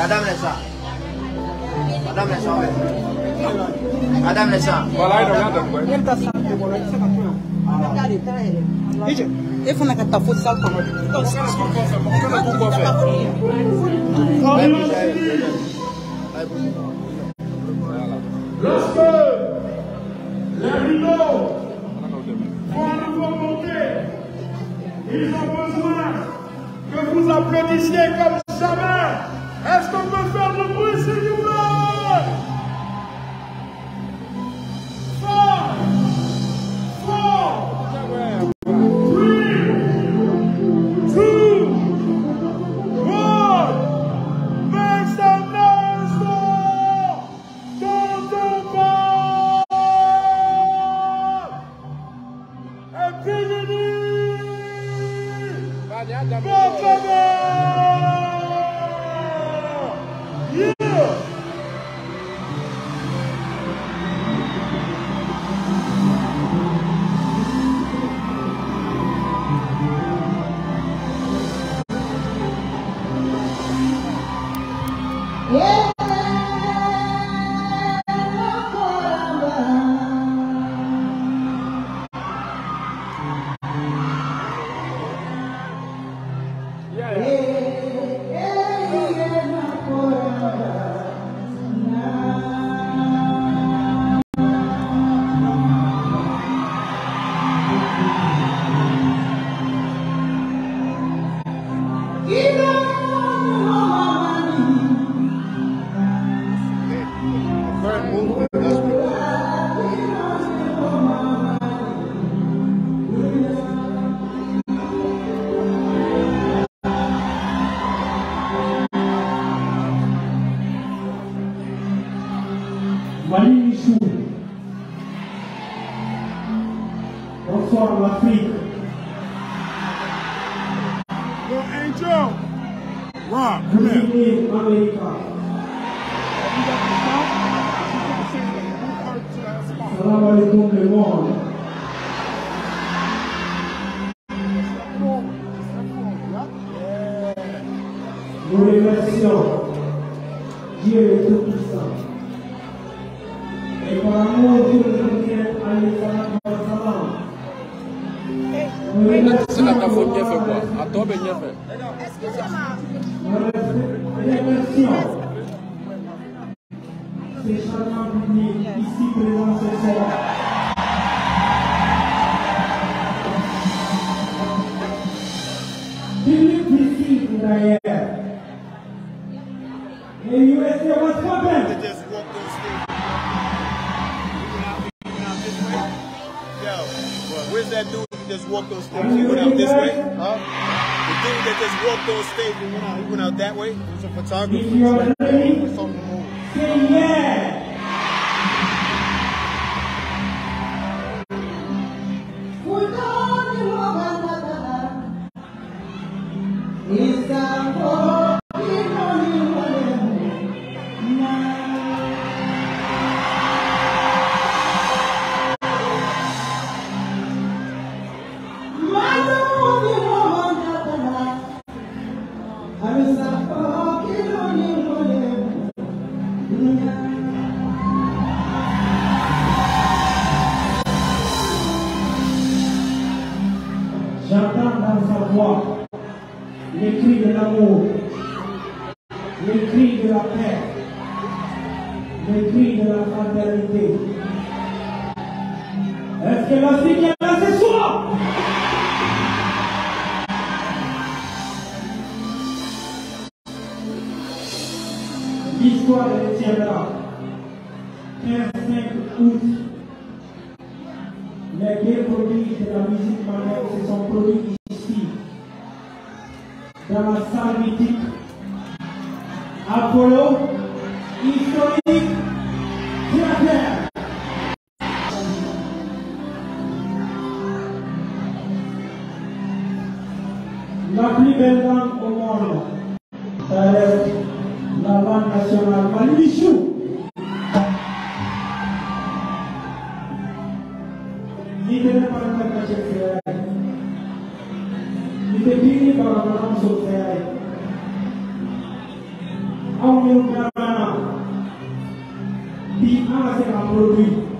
Adam Nessa. Adam Nessa. Adam Nessa. Well, I don't know. Ije, e fana ka taa fo sal kɔnɔ de. Ɔ sal kɔnɔ kɔfɛ, mɔgɔ kana k'u kɔfɛ. Ayi. Lorsque ils ont besoin que vous applaudissiez comme jamais. Est-ce qu'on peut faire Nada Bonsoir l'Afrique. Yo, Angel! Rob, come here. Bienvenue America. Salam alaikum monde. Nous remercions Dieu le Tout-Puissant. Et par amour Dieu Nous Se ka taa fo a USA, what's where's that dude just walked on stage? He went out this way? Huh? The dude that just walked on stage and went out, he went out that way? He was a photographer. If you are ready, He was on the move. Les cris de l'amour, les cris de la paix, les cris de la fraternité. Est-ce que l'Afrique est là ce soir? L'histoire retiendra 15-5 août. Les deux produits de la musique marocaine se sont produits salle mythique Apollo, historique, théâtre. La plus belle langue au monde, ça reste la langue nationale Malibichou. Béni par la Dipedini para não sofrer. Ao meu canal, de a ser a produir.